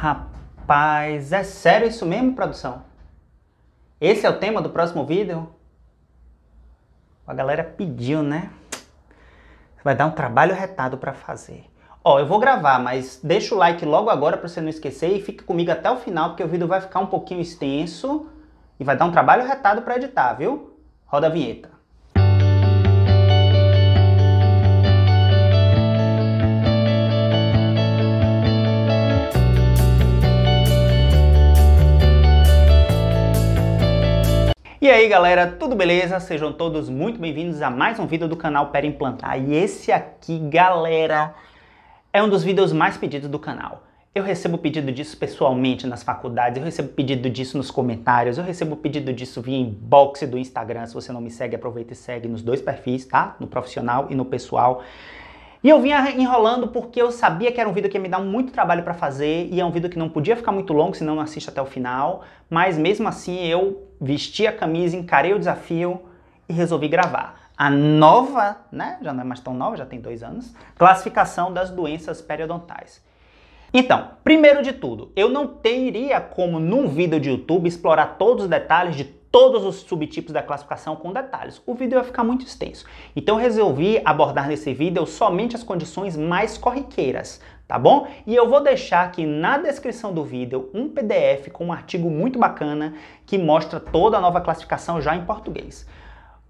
Rapaz, é sério isso mesmo, produção? Esse é o tema do próximo vídeo? A galera pediu, né? Vai dar um trabalho retado para fazer. Ó, eu vou gravar, mas deixa o like logo agora para você não esquecer e fique comigo até o final, porque o vídeo vai ficar um pouquinho extenso e vai dar um trabalho retado para editar, viu? Roda a vinheta. E aí galera, tudo beleza? Sejam todos muito bem-vindos a mais um vídeo do canal Pera Implantar. E esse aqui, galera, é um dos vídeos mais pedidos do canal. Eu recebo pedido disso pessoalmente nas faculdades, eu recebo pedido disso nos comentários, eu recebo pedido disso via inbox do Instagram. Se você não me segue, aproveita e segue nos dois perfis, tá? No profissional e no pessoal. E eu vinha enrolando porque eu sabia que era um vídeo que ia me dar muito trabalho para fazer e é um vídeo que não podia ficar muito longo, senão não assiste até o final. Mas mesmo assim eu vesti a camisa, encarei o desafio e resolvi gravar. A nova, né, já não é mais tão nova, já tem dois anos, classificação das doenças periodontais. Então, primeiro de tudo, eu não teria como num vídeo de YouTube explorar todos os detalhes de todos os subtipos da classificação com detalhes. O vídeo vai ficar muito extenso. Então resolvi abordar nesse vídeo somente as condições mais corriqueiras, tá bom? E eu vou deixar aqui na descrição do vídeo um PDF com um artigo muito bacana que mostra toda a nova classificação já em português.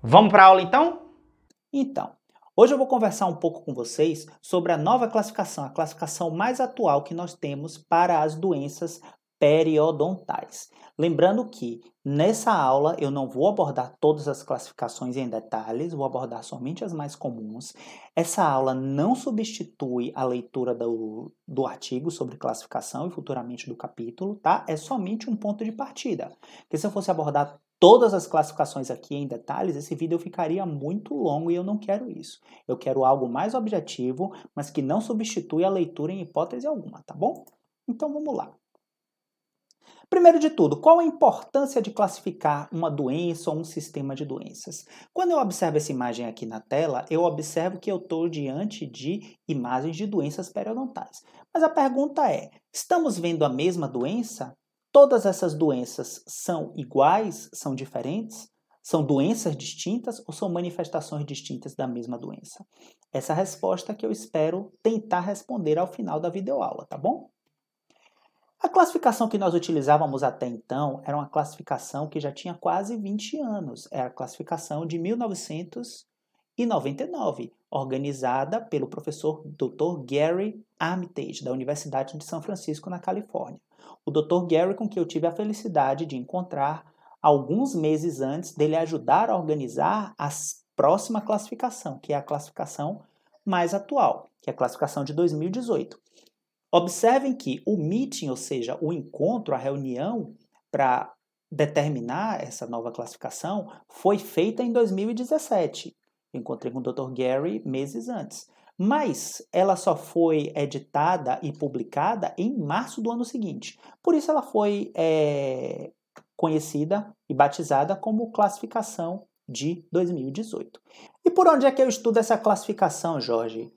Vamos para a aula então? Então, Hoje eu vou conversar um pouco com vocês sobre a nova classificação, a classificação mais atual que nós temos para as doenças periodontais. Lembrando que nessa aula eu não vou abordar todas as classificações em detalhes, vou abordar somente as mais comuns. Essa aula não substitui a leitura do, do artigo sobre classificação e futuramente do capítulo, tá? É somente um ponto de partida. Porque se eu fosse abordar todas as classificações aqui em detalhes, esse vídeo ficaria muito longo e eu não quero isso. Eu quero algo mais objetivo, mas que não substitui a leitura em hipótese alguma, tá bom? Então vamos lá. Primeiro de tudo, qual a importância de classificar uma doença ou um sistema de doenças? Quando eu observo essa imagem aqui na tela, eu observo que eu estou diante de imagens de doenças periodontais. Mas a pergunta é: estamos vendo a mesma doença? Todas essas doenças são iguais? São diferentes? São doenças distintas ou são manifestações distintas da mesma doença? Essa é resposta que eu espero tentar responder ao final da videoaula, tá bom? A classificação que nós utilizávamos até então era uma classificação que já tinha quase 20 anos. Era a classificação de 1999, organizada pelo professor Dr. Gary Armitage, da Universidade de São Francisco, na Califórnia. O Dr. Gary, com quem eu tive a felicidade de encontrar alguns meses antes dele ajudar a organizar a próxima classificação, que é a classificação mais atual, que é a classificação de 2018. Observem que o meeting, ou seja, o encontro, a reunião para determinar essa nova classificação, foi feita em 2017. Encontrei com o Dr. Gary meses antes. Mas ela só foi editada e publicada em março do ano seguinte. Por isso ela foi é, conhecida e batizada como classificação de 2018. E por onde é que eu estudo essa classificação, Jorge?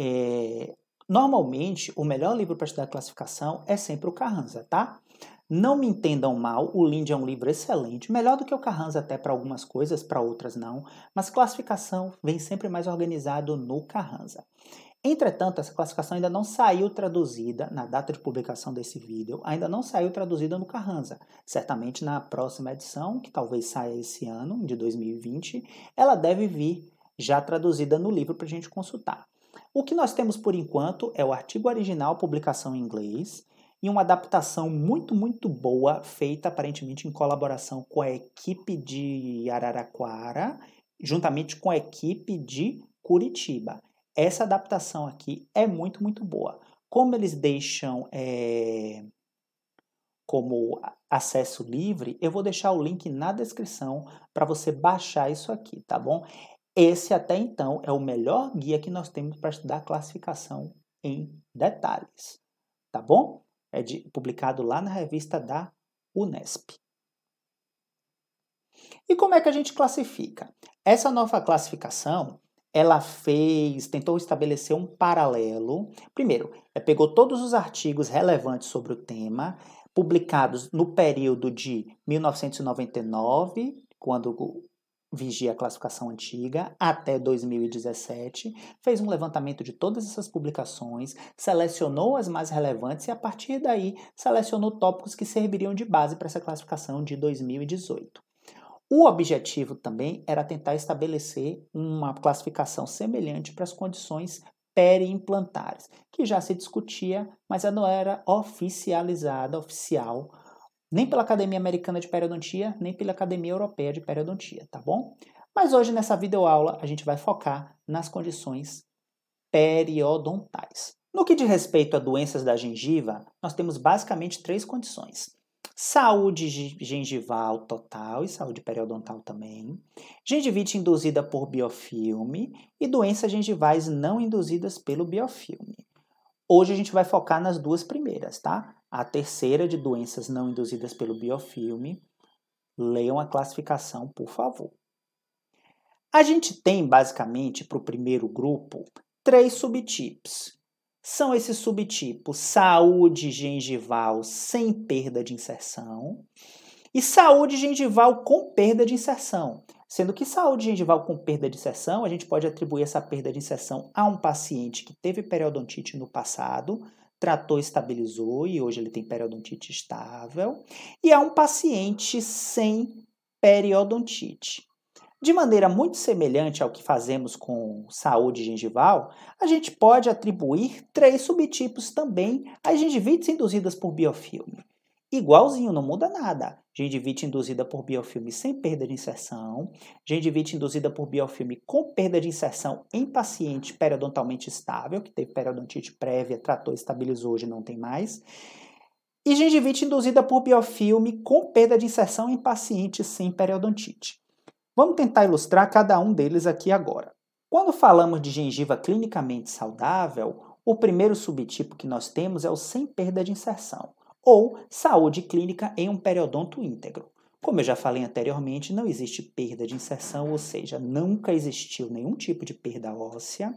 É, Normalmente, o melhor livro para estudar classificação é sempre o Carranza, tá? Não me entendam mal, o Lind é um livro excelente, melhor do que o Carranza até para algumas coisas, para outras não, mas classificação vem sempre mais organizado no Carranza. Entretanto, essa classificação ainda não saiu traduzida na data de publicação desse vídeo, ainda não saiu traduzida no Carranza. Certamente na próxima edição, que talvez saia esse ano, de 2020, ela deve vir já traduzida no livro para a gente consultar. O que nós temos por enquanto é o artigo original, publicação em inglês, e uma adaptação muito, muito boa, feita aparentemente em colaboração com a equipe de Araraquara, juntamente com a equipe de Curitiba. Essa adaptação aqui é muito, muito boa. Como eles deixam é, como acesso livre, eu vou deixar o link na descrição para você baixar isso aqui, tá bom? Esse até então é o melhor guia que nós temos para estudar classificação em detalhes, tá bom? É de, publicado lá na revista da Unesp. E como é que a gente classifica? Essa nova classificação ela fez, tentou estabelecer um paralelo. Primeiro, ela pegou todos os artigos relevantes sobre o tema, publicados no período de 1999, quando vigia a classificação antiga, até 2017, fez um levantamento de todas essas publicações, selecionou as mais relevantes e a partir daí selecionou tópicos que serviriam de base para essa classificação de 2018. O objetivo também era tentar estabelecer uma classificação semelhante para as condições periimplantares, que já se discutia, mas não era oficializada, oficial, nem pela Academia Americana de Periodontia, nem pela Academia Europeia de Periodontia, tá bom? Mas hoje nessa videoaula a gente vai focar nas condições periodontais. No que diz respeito a doenças da gengiva, nós temos basicamente três condições saúde gengival total e saúde periodontal também, gengivite induzida por biofilme e doenças gengivais não induzidas pelo biofilme. Hoje a gente vai focar nas duas primeiras, tá? A terceira de doenças não induzidas pelo biofilme. Leiam a classificação, por favor. A gente tem, basicamente, para o primeiro grupo, três subtipos são esses subtipos saúde gengival sem perda de inserção e saúde gengival com perda de inserção. Sendo que saúde gengival com perda de inserção, a gente pode atribuir essa perda de inserção a um paciente que teve periodontite no passado, tratou, estabilizou e hoje ele tem periodontite estável, e a um paciente sem periodontite. De maneira muito semelhante ao que fazemos com saúde gengival, a gente pode atribuir três subtipos também às gengivites induzidas por biofilme. Igualzinho, não muda nada. Gengivite induzida por biofilme sem perda de inserção, gengivite induzida por biofilme com perda de inserção em paciente periodontalmente estável, que teve periodontite prévia, tratou, estabilizou, hoje não tem mais, e gengivite induzida por biofilme com perda de inserção em paciente sem periodontite. Vamos tentar ilustrar cada um deles aqui agora. Quando falamos de gengiva clinicamente saudável, o primeiro subtipo que nós temos é o sem perda de inserção, ou saúde clínica em um periodonto íntegro. Como eu já falei anteriormente, não existe perda de inserção, ou seja, nunca existiu nenhum tipo de perda óssea,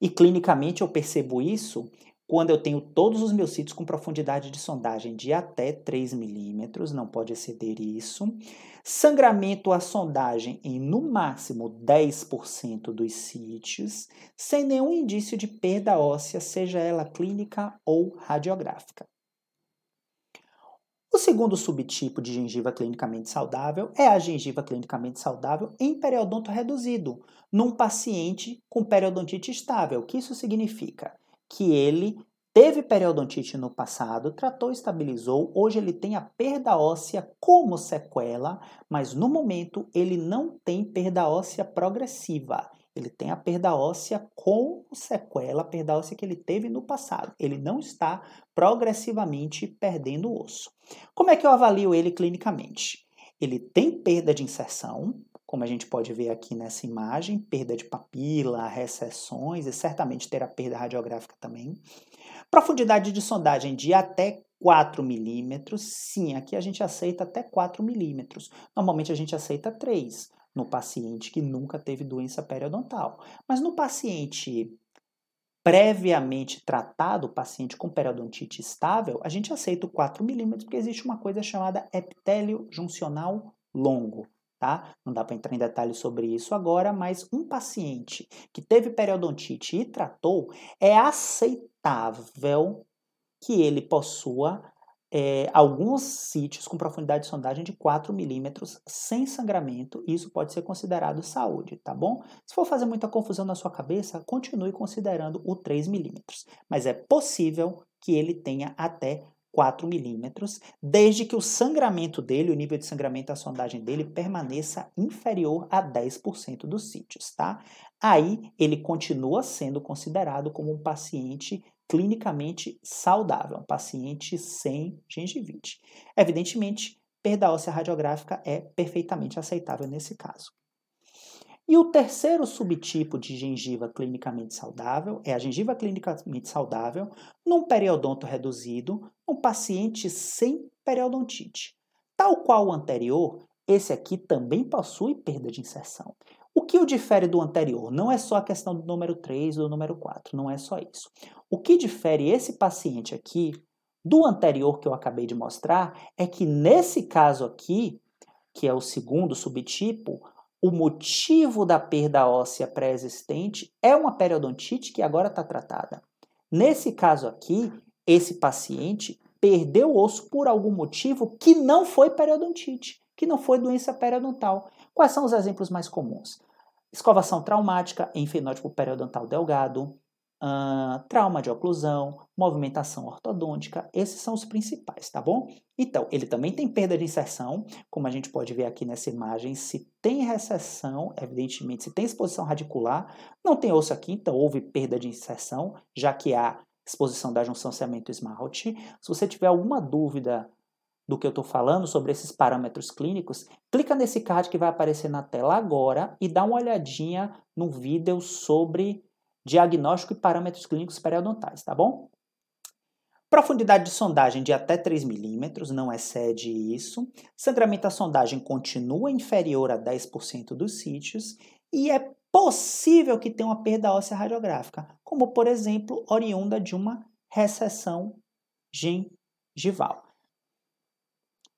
e clinicamente eu percebo isso quando eu tenho todos os meus sítios com profundidade de sondagem de até 3 milímetros, não pode exceder isso. Sangramento à sondagem em no máximo 10% dos sítios, sem nenhum indício de perda óssea, seja ela clínica ou radiográfica. O segundo subtipo de gengiva clinicamente saudável é a gengiva clinicamente saudável em periodonto reduzido, num paciente com periodontite estável. O que isso significa? que ele teve periodontite no passado, tratou, estabilizou, hoje ele tem a perda óssea como sequela, mas no momento ele não tem perda óssea progressiva. Ele tem a perda óssea com sequela, a perda óssea que ele teve no passado. Ele não está progressivamente perdendo osso. Como é que eu avalio ele clinicamente? Ele tem perda de inserção, como a gente pode ver aqui nessa imagem, perda de papila, recessões e certamente terá perda radiográfica também. Profundidade de sondagem de até 4 milímetros, sim, aqui a gente aceita até 4 milímetros. Normalmente a gente aceita 3 no paciente que nunca teve doença periodontal. Mas no paciente previamente tratado, paciente com periodontite estável, a gente aceita o 4 milímetros porque existe uma coisa chamada epitélio juncional longo tá? Não dá para entrar em detalhes sobre isso agora, mas um paciente que teve periodontite e tratou, é aceitável que ele possua é, alguns sítios com profundidade de sondagem de 4 milímetros sem sangramento, isso pode ser considerado saúde, tá bom? Se for fazer muita confusão na sua cabeça, continue considerando o 3 milímetros, mas é possível que ele tenha até 4 milímetros, desde que o sangramento dele, o nível de sangramento da sondagem dele, permaneça inferior a 10% dos sítios, tá? Aí ele continua sendo considerado como um paciente clinicamente saudável, um paciente sem gengivite. Evidentemente, perda óssea radiográfica é perfeitamente aceitável nesse caso. E o terceiro subtipo de gengiva clinicamente saudável é a gengiva clinicamente saudável num periodonto reduzido, um paciente sem periodontite. Tal qual o anterior, esse aqui também possui perda de inserção. O que o difere do anterior? Não é só a questão do número 3 ou do número 4, não é só isso. O que difere esse paciente aqui do anterior que eu acabei de mostrar é que nesse caso aqui, que é o segundo subtipo, o motivo da perda óssea pré-existente é uma periodontite que agora está tratada. Nesse caso aqui, esse paciente perdeu o osso por algum motivo que não foi periodontite, que não foi doença periodontal. Quais são os exemplos mais comuns? Escovação traumática em fenótipo periodontal delgado, uh, trauma de oclusão, movimentação ortodôntica, esses são os principais, tá bom? Então, ele também tem perda de inserção, como a gente pode ver aqui nessa imagem, se tem recessão, evidentemente, se tem exposição radicular, não tem osso aqui, então houve perda de inserção, já que há exposição da junção cemento-esmalte. Se você tiver alguma dúvida do que eu estou falando sobre esses parâmetros clínicos, clica nesse card que vai aparecer na tela agora e dá uma olhadinha no vídeo sobre diagnóstico e parâmetros clínicos periodontais, tá bom? Profundidade de sondagem de até 3 milímetros, não excede isso. Sangramento à sondagem continua inferior a 10% dos sítios e é possível que tenha uma perda óssea radiográfica, como por exemplo, oriunda de uma recessão gengival.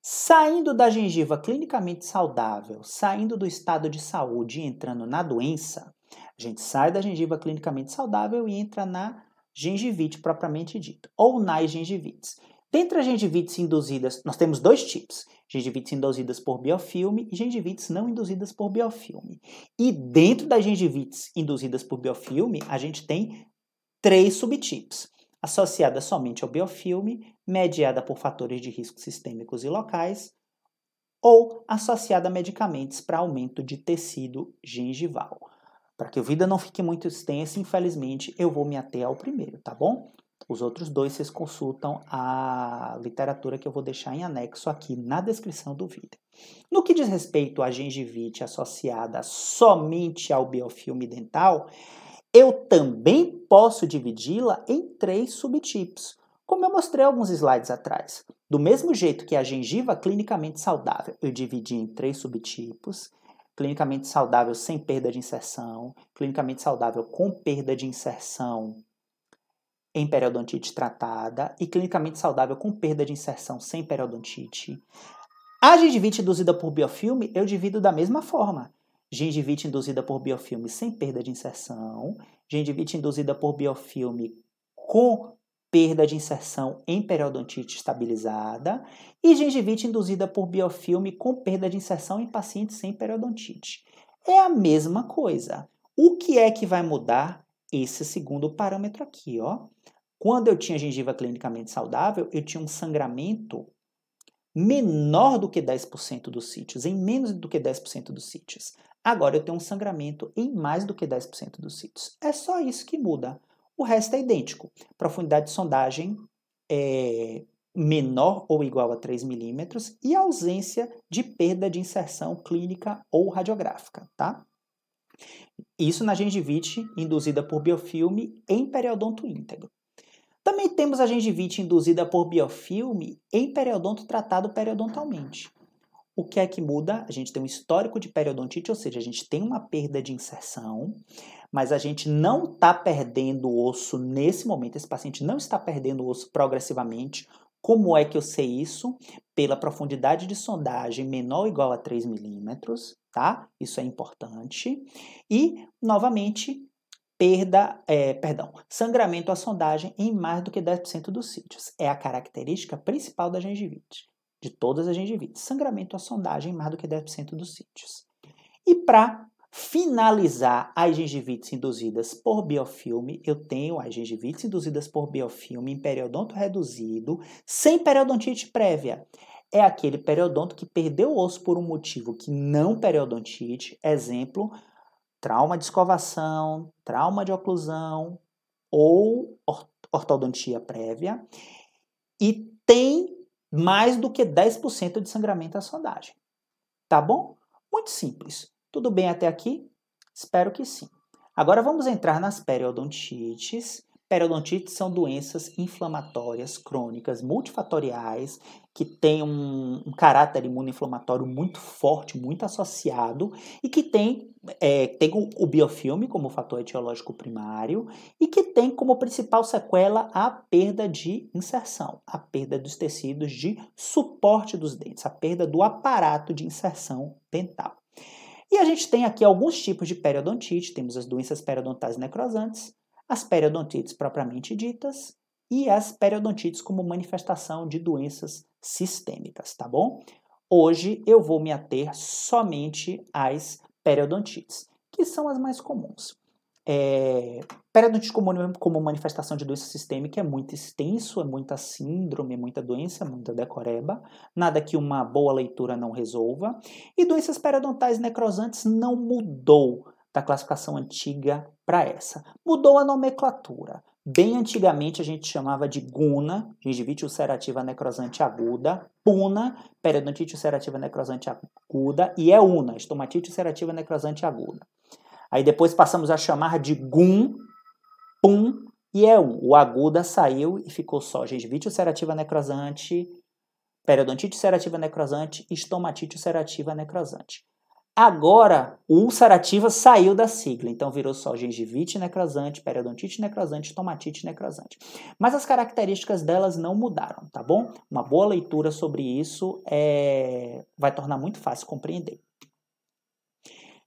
Saindo da gengiva clinicamente saudável, saindo do estado de saúde e entrando na doença, a gente sai da gengiva clinicamente saudável e entra na gengivite propriamente dita, ou nas gengivites. Dentre as gengivites induzidas, nós temos dois tipos: gengivites induzidas por biofilme e gengivites não induzidas por biofilme. E dentro das gengivites induzidas por biofilme, a gente tem três subtipos: associada somente ao biofilme, mediada por fatores de risco sistêmicos e locais, ou associada a medicamentos para aumento de tecido gengival. Para que a vida não fique muito extensa, infelizmente, eu vou me ater ao primeiro, tá bom? Os outros dois vocês consultam a literatura que eu vou deixar em anexo aqui na descrição do vídeo. No que diz respeito à gengivite associada somente ao biofilme dental, eu também posso dividi-la em três subtipos, como eu mostrei alguns slides atrás. Do mesmo jeito que a gengiva clinicamente saudável eu dividi em três subtipos, clinicamente saudável sem perda de inserção, clinicamente saudável com perda de inserção em periodontite tratada e clinicamente saudável com perda de inserção sem periodontite. A gengivite induzida por biofilme eu divido da mesma forma. Gengivite induzida por biofilme sem perda de inserção, gengivite induzida por biofilme com perda de inserção em periodontite estabilizada e gengivite induzida por biofilme com perda de inserção em pacientes sem periodontite. É a mesma coisa. O que é que vai mudar? Esse segundo parâmetro aqui, ó. Quando eu tinha gengiva clinicamente saudável, eu tinha um sangramento menor do que 10% dos sítios, em menos do que 10% dos sítios. Agora eu tenho um sangramento em mais do que 10% dos sítios. É só isso que muda. O resto é idêntico. Profundidade de sondagem é menor ou igual a 3 milímetros e ausência de perda de inserção clínica ou radiográfica, tá? Isso na gengivite induzida por biofilme em periodonto íntegro. Também temos a gengivite induzida por biofilme em periodonto tratado periodontalmente. O que é que muda? A gente tem um histórico de periodontite, ou seja, a gente tem uma perda de inserção, mas a gente não está perdendo osso nesse momento. Esse paciente não está perdendo osso progressivamente. Como é que eu sei isso? Pela profundidade de sondagem menor ou igual a 3 milímetros, tá? Isso é importante. E, novamente, perda, é, perdão, sangramento à sondagem em mais do que 10% dos sítios. É a característica principal da gengivite, de todas as gengivites. Sangramento à sondagem em mais do que 10% dos sítios. E para finalizar as gengivites induzidas por biofilme, eu tenho as gengivites induzidas por biofilme em periodonto reduzido, sem periodontite prévia. É aquele periodonto que perdeu o osso por um motivo que não periodontite, exemplo, trauma de escovação, trauma de oclusão ou ortodontia prévia, e tem mais do que 10% de sangramento à sondagem. Tá bom? Muito simples. Tudo bem até aqui? Espero que sim. Agora vamos entrar nas periodontites Periodontites são doenças inflamatórias crônicas multifatoriais que têm um, um caráter imunoinflamatório muito forte, muito associado e que tem, é, tem o, o biofilme como fator etiológico primário e que tem como principal sequela a perda de inserção, a perda dos tecidos de suporte dos dentes, a perda do aparato de inserção dental. E a gente tem aqui alguns tipos de periodontite, temos as doenças periodontais necrosantes, as periodontites propriamente ditas e as periodontites como manifestação de doenças sistêmicas, tá bom? Hoje eu vou me ater somente às periodontites, que são as mais comuns. É, periodontite como, manifestação de doença sistêmica é muito extenso, é muita síndrome, é muita doença, é muita decoreba, nada que uma boa leitura não resolva. E doenças periodontais necrosantes não mudou da classificação antiga para essa. Mudou a nomenclatura. Bem antigamente a gente chamava de guna, gengivite ulcerativa necrosante aguda, puna, periodontite ulcerativa necrosante aguda e euna, estomatite ulcerativa necrosante aguda. Aí depois passamos a chamar de gum, pum e eun. O aguda saiu e ficou só gengivite ulcerativa necrosante, periodontite ulcerativa necrosante estomatite ulcerativa necrosante. Agora, o ulcerativa saiu da sigla, então virou só gengivite necrosante, periodontite necrosante, tomatite necrosante. Mas as características delas não mudaram, tá bom? Uma boa leitura sobre isso é... vai tornar muito fácil compreender.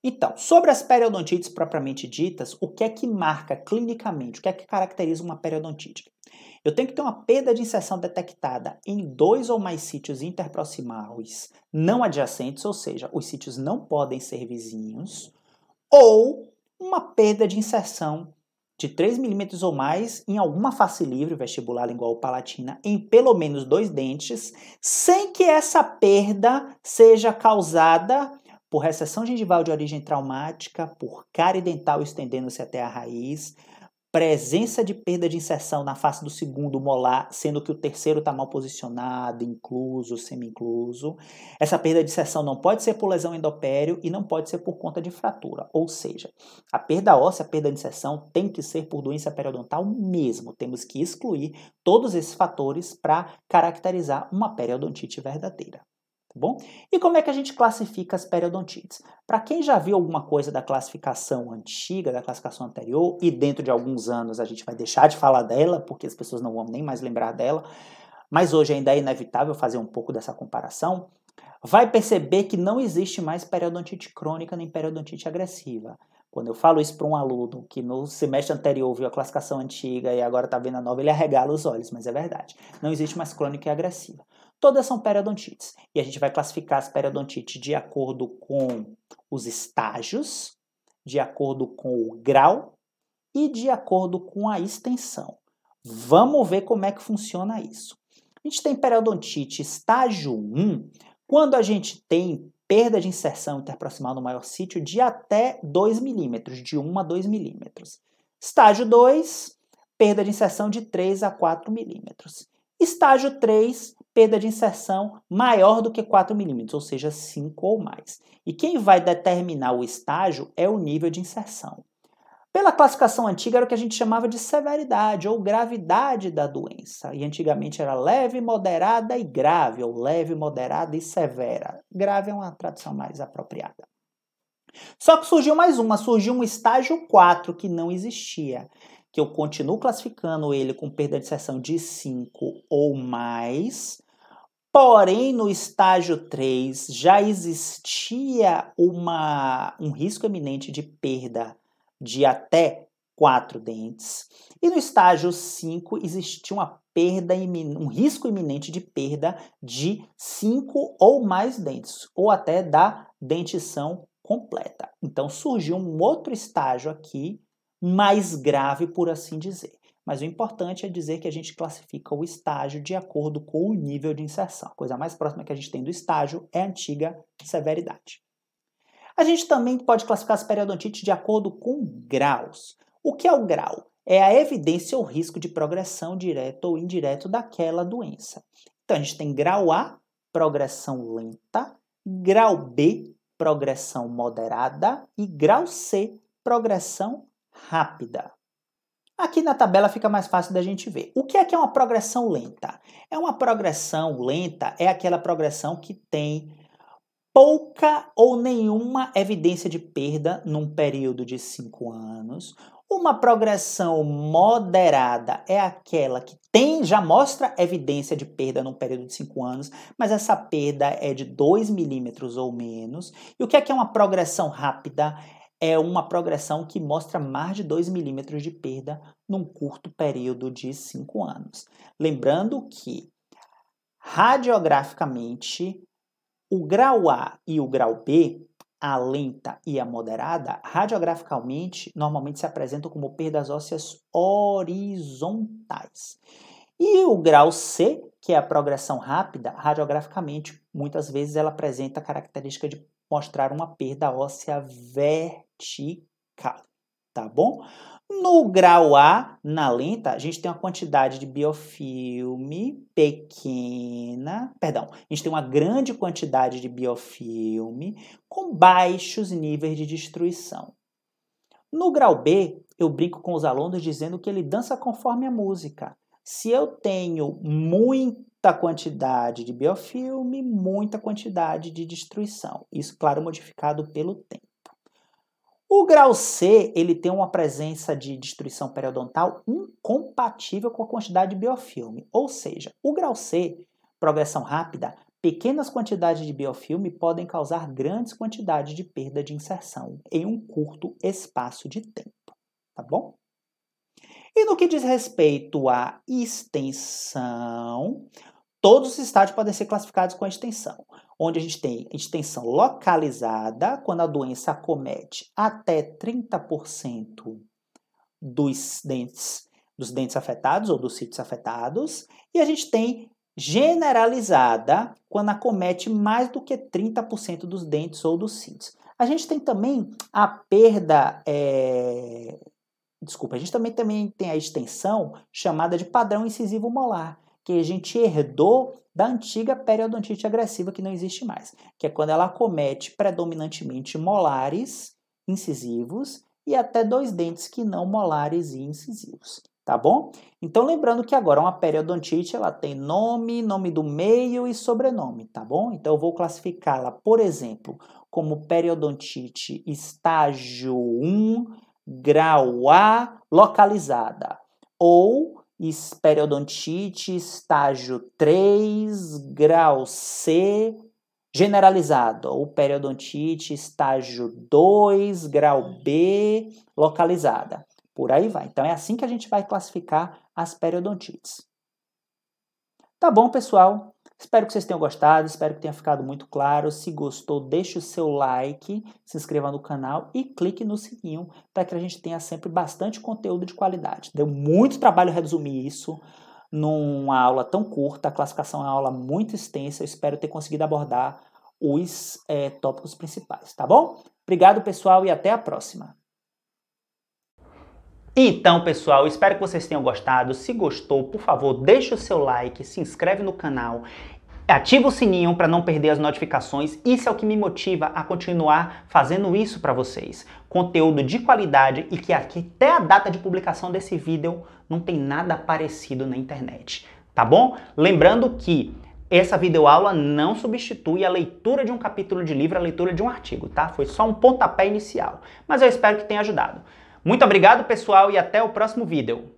Então, sobre as periodontites propriamente ditas, o que é que marca clinicamente, o que é que caracteriza uma periodontite? Eu tenho que ter uma perda de inserção detectada em dois ou mais sítios interproximais não adjacentes, ou seja, os sítios não podem ser vizinhos, ou uma perda de inserção de 3 milímetros ou mais em alguma face livre, vestibular, lingual ou palatina, em pelo menos dois dentes, sem que essa perda seja causada por recessão gengival de origem traumática, por cárie dental estendendo-se até a raiz, presença de perda de inserção na face do segundo molar, sendo que o terceiro está mal posicionado, incluso, semi-incluso. Essa perda de inserção não pode ser por lesão endopério e não pode ser por conta de fratura. Ou seja, a perda óssea, a perda de inserção tem que ser por doença periodontal mesmo. Temos que excluir todos esses fatores para caracterizar uma periodontite verdadeira tá bom? E como é que a gente classifica as periodontites? Para quem já viu alguma coisa da classificação antiga, da classificação anterior, e dentro de alguns anos a gente vai deixar de falar dela, porque as pessoas não vão nem mais lembrar dela, mas hoje ainda é inevitável fazer um pouco dessa comparação, vai perceber que não existe mais periodontite crônica nem periodontite agressiva. Quando eu falo isso para um aluno que no semestre anterior viu a classificação antiga e agora está vendo a nova, ele arregala os olhos, mas é verdade. Não existe mais crônica e agressiva. Todas são periodontites. E a gente vai classificar as periodontites de acordo com os estágios, de acordo com o grau e de acordo com a extensão. Vamos ver como é que funciona isso. A gente tem periodontite estágio 1, quando a gente tem perda de inserção interproximal no maior sítio de até 2 milímetros, de 1 a 2 milímetros. Estágio 2, perda de inserção de 3 a 4 milímetros. Estágio 3, perda de inserção maior do que 4 milímetros, ou seja, 5 ou mais. E quem vai determinar o estágio é o nível de inserção. Pela classificação antiga era o que a gente chamava de severidade ou gravidade da doença. E antigamente era leve, moderada e grave, ou leve, moderada e severa. Grave é uma tradução mais apropriada. Só que surgiu mais uma, surgiu um estágio 4 que não existia, que eu continuo classificando ele com perda de inserção de 5 ou mais, Porém, no estágio 3 já existia uma, um risco eminente de perda de até quatro dentes. E no estágio 5 existia uma perda, um risco iminente de perda de cinco ou mais dentes, ou até da dentição completa. Então surgiu um outro estágio aqui, mais grave, por assim dizer. Mas o importante é dizer que a gente classifica o estágio de acordo com o nível de inserção. A coisa mais próxima que a gente tem do estágio é a antiga severidade. A gente também pode classificar as periodontites de acordo com graus. O que é o grau? É a evidência ou risco de progressão direto ou indireto daquela doença. Então a gente tem grau A, progressão lenta, grau B, progressão moderada e grau C, progressão rápida. Aqui na tabela fica mais fácil da gente ver. O que é que é uma progressão lenta? É uma progressão lenta, é aquela progressão que tem pouca ou nenhuma evidência de perda num período de 5 anos. Uma progressão moderada é aquela que tem, já mostra evidência de perda num período de 5 anos, mas essa perda é de 2 milímetros ou menos. E o que é que é uma progressão rápida? É uma progressão que mostra mais de 2 milímetros de perda num curto período de 5 anos. Lembrando que, radiograficamente, o grau A e o grau B, a lenta e a moderada, radiograficamente, normalmente se apresentam como perdas ósseas horizontais. E o grau C, que é a progressão rápida, radiograficamente, muitas vezes ela apresenta a característica de mostrar uma perda óssea vertical, tá bom? No grau A, na lenta, a gente tem uma quantidade de biofilme pequena, perdão, a gente tem uma grande quantidade de biofilme com baixos níveis de destruição. No grau B, eu brinco com os alunos dizendo que ele dança conforme a música. Se eu tenho muita quantidade de biofilme, muita quantidade de destruição. Isso, claro, modificado pelo tempo. O grau C, ele tem uma presença de destruição periodontal incompatível com a quantidade de biofilme. Ou seja, o grau C, progressão rápida, pequenas quantidades de biofilme podem causar grandes quantidades de perda de inserção em um curto espaço de tempo, tá bom? E no que diz respeito à extensão, todos os estádios podem ser classificados com extensão onde a gente tem extensão localizada, quando a doença acomete até 30% dos dentes, dos dentes afetados ou dos sítios afetados, e a gente tem generalizada, quando acomete mais do que 30% dos dentes ou dos sítios. A gente tem também a perda. É... Desculpa, a gente também, também tem a extensão chamada de padrão incisivo molar, que a gente herdou da antiga periodontite agressiva que não existe mais, que é quando ela acomete predominantemente molares incisivos e até dois dentes que não molares e incisivos, tá bom? Então lembrando que agora uma periodontite ela tem nome, nome do meio e sobrenome, tá bom? Então eu vou classificá-la, por exemplo, como periodontite estágio 1, grau A, localizada, ou periodontite estágio 3, grau C, generalizado, ou periodontite estágio 2, grau B, localizada. Por aí vai. Então é assim que a gente vai classificar as periodontites. Tá bom, pessoal? Espero que vocês tenham gostado, espero que tenha ficado muito claro. Se gostou, deixe o seu like, se inscreva no canal e clique no sininho para que a gente tenha sempre bastante conteúdo de qualidade. Deu muito trabalho resumir isso numa aula tão curta, a classificação é uma aula muito extensa, eu espero ter conseguido abordar os é, tópicos principais, tá bom? Obrigado, pessoal, e até a próxima! Então, pessoal, espero que vocês tenham gostado. Se gostou, por favor, deixe o seu like, se inscreve no canal Ativa o sininho para não perder as notificações. Isso é o que me motiva a continuar fazendo isso para vocês. Conteúdo de qualidade e que aqui até a data de publicação desse vídeo não tem nada parecido na internet, tá bom? Lembrando que essa videoaula não substitui a leitura de um capítulo de livro, a leitura de um artigo, tá? Foi só um pontapé inicial, mas eu espero que tenha ajudado. Muito obrigado, pessoal, e até o próximo vídeo.